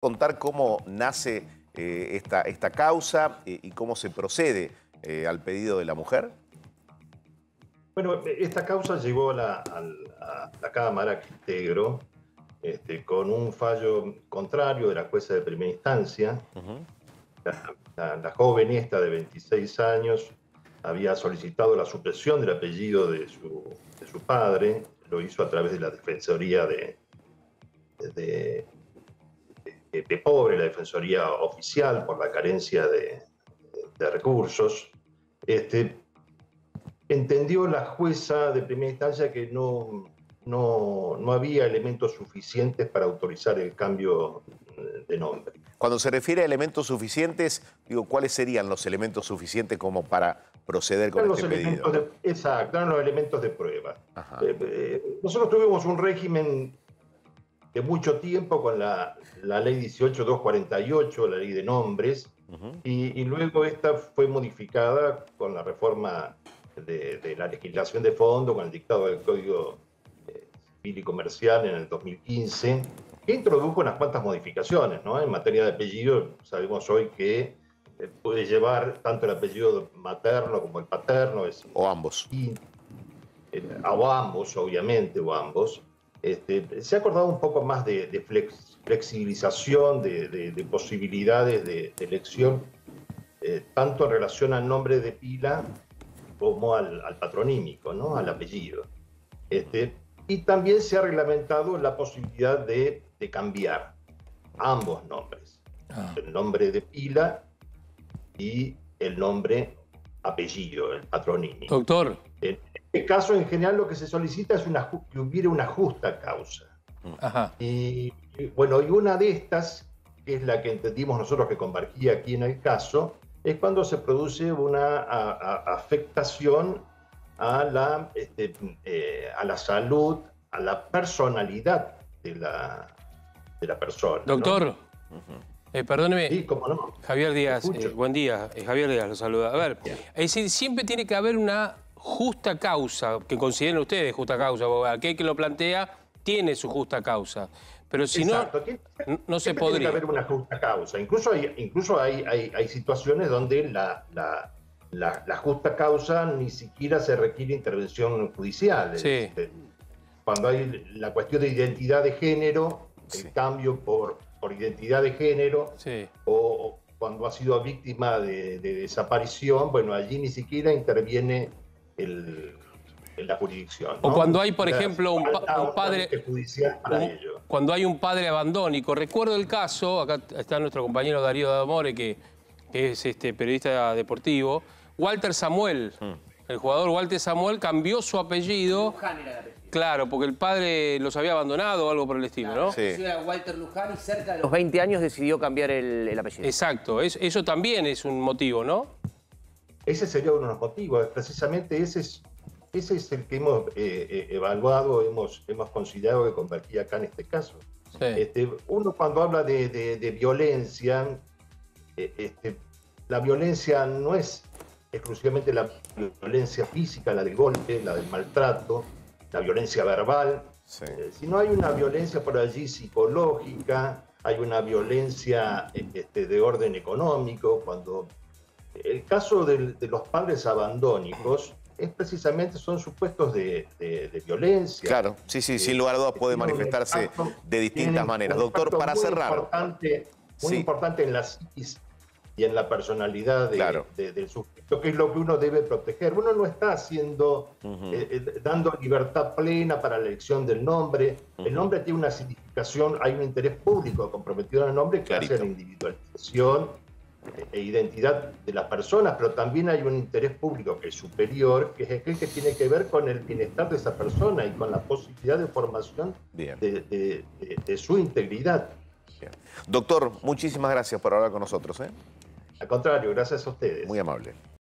contar cómo nace eh, esta, esta causa eh, y cómo se procede eh, al pedido de la mujer? Bueno, esta causa llegó a la, a la- la Cámara que integro este, con un fallo contrario de la jueza de primera instancia. La- la joven esta de 26 años había solicitado la supresión del apellido de su, de su padre, lo hizo a través de la Defensoría de, de, de- de Pobre, la Defensoría Oficial, por la carencia de, de recursos. Este, entendió la jueza de primera instancia que no, no, no había elementos suficientes para autorizar el cambio de nombre. Cuando se refiere a elementos suficientes, digo, ¿cuáles serían los elementos suficientes como para proceder con Eran este pedido? de, exacto, eran los elementos de prueba. Eh, eh, nosotros tuvimos un régimen de mucho tiempo con la, la ley 18248, la ley de nombres, y, y luego esta fue modificada con la reforma de, de la legislación de fondo, con el dictado del Código eh, Civil y Comercial en el 2015, que introdujo unas cuantas modificaciones. ¿no? En materia de apellido, sabemos hoy que eh, puede llevar tanto el apellido materno como el paterno, es O ambos. y eh, o ambos, obviamente, o ambos, este, se ha acordado un poco más de, de flex- flexibilización, de, de- de posibilidades de, elección, eh, tanto en relación al nombre de pila como al, al patronímico, ¿no? al apellido. Este, y también se ha reglamentado la posibilidad de, cambiar ambos nombres, Ah. el nombre de pila y el nombre apellido, el patronímico. Doctor, este caso, en general, lo que se solicita es una, que hubiera una justa causa. ajá. Y, bueno, y una de estas, que es la que entendimos nosotros que convergía aquí en el caso, es cuando se produce una a- a- afectación a la, este, eh, a la salud, a la personalidad de la, de la persona. ¿no? Doctor, eh, perdóneme. Sí, cómo no. Javier Díaz, eh, buen día. Javier Díaz lo saluda. A ver, Bien. es decir, siempre tiene que haber una justa causa, que consideren ustedes justa causa, porque aquel que lo plantea tiene su justa causa. Pero si Exacto. no, no se Siempre Tiene que podría. haber una justa causa. Incluso hay, incluso hay, hay, hay situaciones donde la, la, la- la justa causa ni siquiera se requiere intervención judicial. Sí. Este, Cuando hay la cuestión de identidad de género, Sí. el cambio por, por identidad de género, Sí. o cuando ha sido víctima de, de desaparición, bueno, allí ni siquiera interviene el, en la jurisdicción. O cuando hay, por ejemplo, un pa- falta un padre- trámite judicial para Un- ello. Cuando hay un padre abandónico. Recuerdo el caso, acá está nuestro compañero Darío Damore, que, que es este, periodista deportivo. Walter Samuel, el jugador Walter Samuel, cambió su apellido. Luján era el apellido. Claro, porque el padre los había abandonado o algo por el estilo, ¿no? Sí. Walter Luján y cerca de los 20 años decidió cambiar el, el apellido. Exacto, es- eso también es un motivo, ¿no? Ese sería uno de los motivos. Precisamente ese es, ese es el que hemos eh, eh, evaluado, hemos, hemos considerado que convertía acá en este caso. Sí. Este, uno cuando habla de, de- de violencia, eh, este, la violencia no es exclusivamente la violencia física, la del golpe, la del maltrato, la violencia verbal, Sí. eh, sino hay una violencia por allí psicológica, hay una violencia este, de orden económico, cuando el caso del- de los padres abandónicos es precisamente, son supuestos de, de- de violencia. Claro, sí, sí, sin lugar a dudas puede manifestarse impacto- de distintas maneras. Doctor, para muy cerrar. Importante, muy Sí. importante en la psiquis y en la personalidad de- Claro. de- del sujeto, que es lo que uno debe proteger. Uno no está haciendo, eh, eh, dando libertad plena para la elección del nombre. El nombre tiene una significación, hay un interés público comprometido en el nombre que hace la individualización eh, e identidad de las personas, pero también hay un interés público que es superior, que es aquel que tiene que ver con el bienestar de esa persona y con la posibilidad de formación de, de- de- de su integridad. Bien. Doctor, muchísimas gracias por hablar con nosotros. ¿eh? Al contrario, gracias a ustedes. Muy amable.